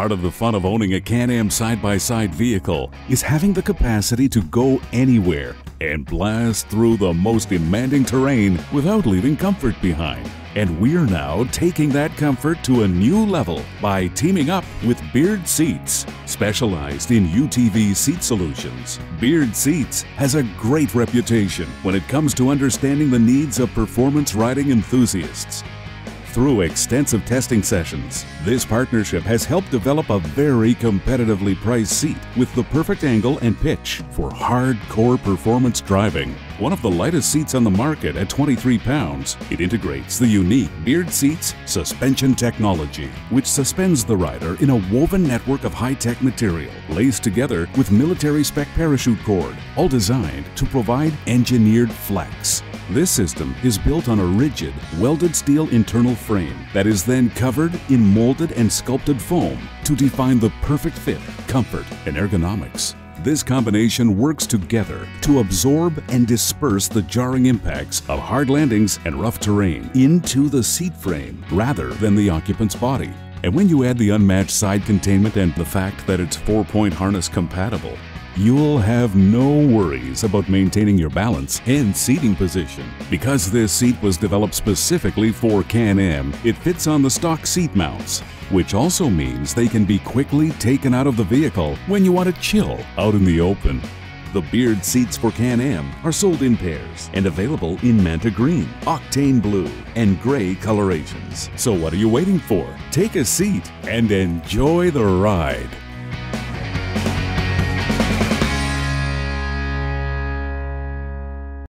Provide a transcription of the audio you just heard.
Part of the fun of owning a Can-Am side-by-side vehicle is having the capacity to go anywhere and blast through the most demanding terrain without leaving comfort behind. And we're now taking that comfort to a new level by teaming up with Beard Seats, specialized in UTV seat solutions. Beard Seats has a great reputation when it comes to understanding the needs of performance riding enthusiasts. Through extensive testing sessions, this partnership has helped develop a very competitively priced seat with the perfect angle and pitch for hardcore performance driving. One of the lightest seats on the market at 23 pounds, it integrates the unique Beard Seats suspension technology, which suspends the rider in a woven network of high-tech material laced together with military spec parachute cord, all designed to provide engineered flex. This system is built on a rigid, welded steel internal frame that is then covered in molded and sculpted foam to define the perfect fit, comfort, and ergonomics. This combination works together to absorb and disperse the jarring impacts of hard landings and rough terrain into the seat frame rather than the occupant's body. And when you add the unmatched side containment and the fact that it's four-point harness compatible, you'll have no worries about maintaining your balance and seating position. Because this seat was developed specifically for Can-Am, it fits on the stock seat mounts, which also means they can be quickly taken out of the vehicle when you want to chill out in the open. The Beard seats for Can-Am are sold in pairs and available in Manta Green, Octane Blue, and Gray colorations. So what are you waiting for? Take a seat and enjoy the ride.